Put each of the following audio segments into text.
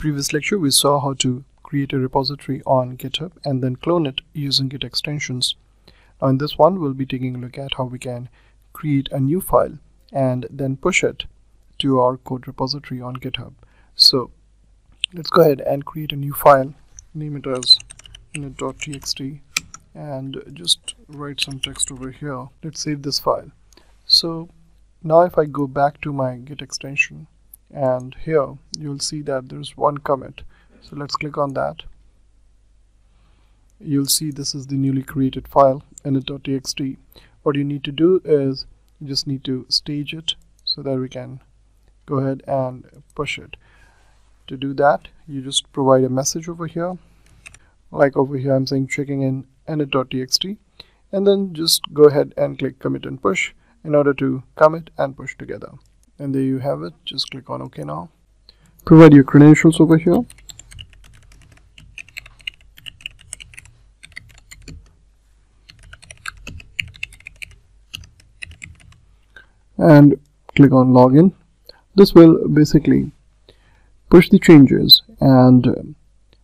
previous lecture, we saw how to create a repository on GitHub and then clone it using Git extensions. Now in this one, we'll be taking a look at how we can create a new file and then push it to our code repository on GitHub. So let's go ahead and create a new file, name it as init.txt and just write some text over here. Let's save this file. So now if I go back to my Git extension and here you'll see that there's one commit. So let's click on that. You'll see this is the newly created file init.txt what you need to do is you just need to stage it so that we can go ahead and push it. To do that you just provide a message over here. Like over here I'm saying checking in init.txt and then just go ahead and click commit and push in order to commit and push together and there you have it. Just click on ok now. Provide your credentials over here. And click on login. This will basically push the changes and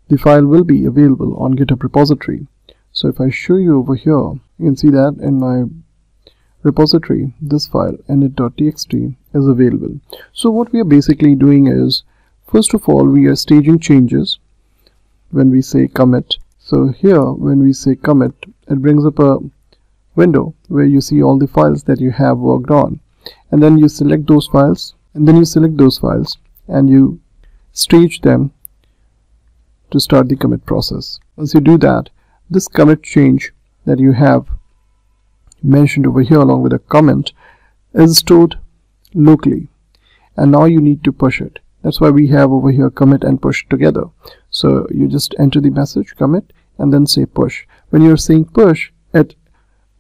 the file will be available on github repository. So if I show you over here you can see that in my repository this file init.txt is available. So what we are basically doing is first of all we are staging changes. When we say commit so here when we say commit it brings up a window where you see all the files that you have worked on. And then you select those files and then you select those files and you stage them to start the commit process. Once you do that this commit change that you have mentioned over here along with a comment is stored locally. And now you need to push it. That's why we have over here commit and push together. So you just enter the message commit and then say push. When you're saying push it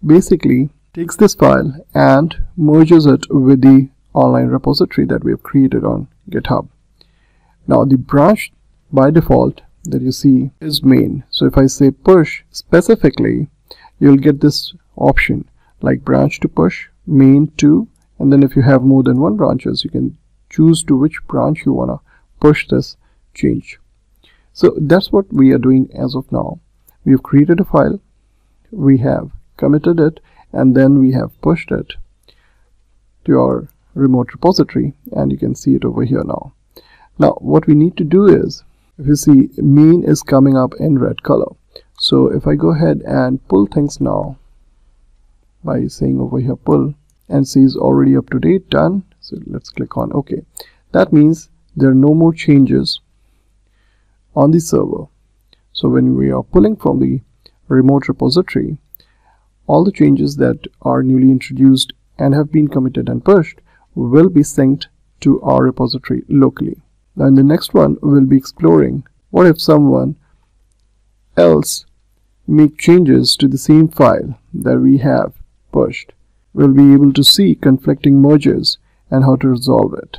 basically takes this file and merges it with the online repository that we have created on github. Now the branch by default that you see is main. So if I say push specifically you'll get this option like branch to push main to and then if you have more than one branches you can choose to which branch you want to push this change. So that's what we are doing as of now. We have created a file we have committed it and then we have pushed it to our remote repository and you can see it over here now. Now what we need to do is if you see main is coming up in red color. So if I go ahead and pull things now by saying over here pull and says already up to date done. So let's click on ok. That means there are no more changes on the server. So when we are pulling from the remote repository all the changes that are newly introduced and have been committed and pushed will be synced to our repository locally. Now in the next one we'll be exploring what if someone else make changes to the same file that we have pushed. We'll be able to see conflicting merges and how to resolve it.